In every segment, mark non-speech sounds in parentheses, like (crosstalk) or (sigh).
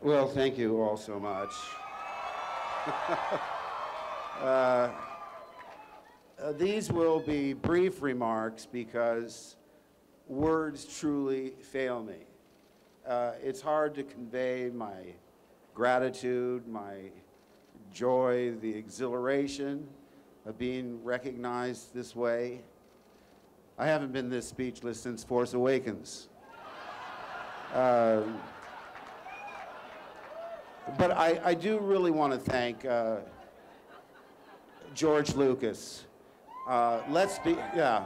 Well, thank you all so much. (laughs) uh, uh, these will be brief remarks because words truly fail me. Uh, it's hard to convey my gratitude, my joy, the exhilaration of being recognized this way. I haven't been this speechless since Force Awakens. Uh, (laughs) but I, I, do really want to thank uh, George Lucas. Uh, let's be, yeah,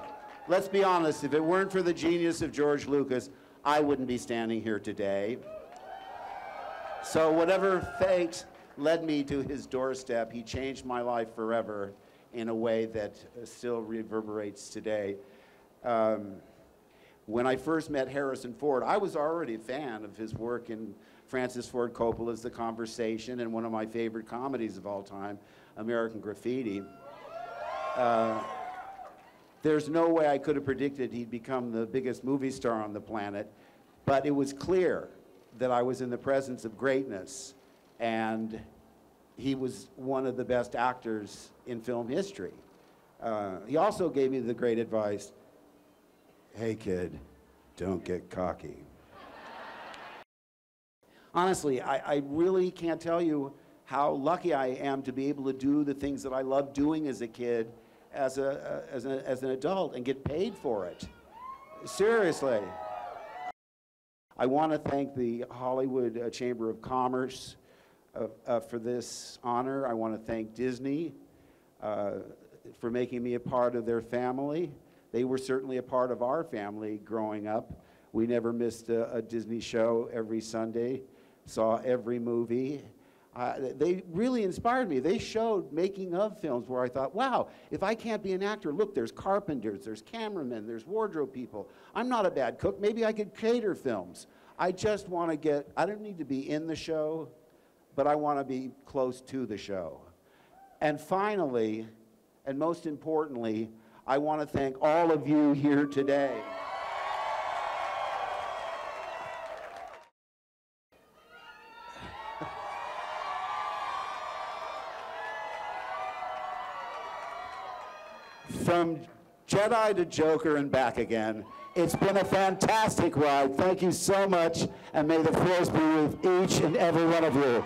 let's be honest. If it weren't for the genius of George Lucas, I wouldn't be standing here today. So whatever fate led me to his doorstep, he changed my life forever in a way that still reverberates today. Um, when I first met Harrison Ford, I was already a fan of his work in Francis Ford Coppola's The Conversation and one of my favorite comedies of all time, American Graffiti. Uh, there's no way I could have predicted he'd become the biggest movie star on the planet, but it was clear that I was in the presence of greatness, and he was one of the best actors in film history. Uh, he also gave me the great advice hey, kid, don't get cocky honestly, I, I really can't tell you how lucky I am to be able to do the things that I loved doing as a kid, as, a, as, a, as an adult, and get paid for it. Seriously. I want to thank the Hollywood uh, Chamber of Commerce uh, uh, for this honor. I want to thank Disney uh, for making me a part of their family. They were certainly a part of our family growing up. We never missed a, a Disney show every Sunday saw every movie. Uh, they really inspired me. They showed making of films where I thought, wow, if I can't be an actor, look, there's carpenters, there's cameramen, there's wardrobe people. I'm not a bad cook. Maybe I could cater films. I just want to get, I don't need to be in the show, but I want to be close to the show. And finally, and most importantly, I want to thank all of you here today. from Jedi to Joker and back again. It's been a fantastic ride. Thank you so much, and may the force be with each and every one of you.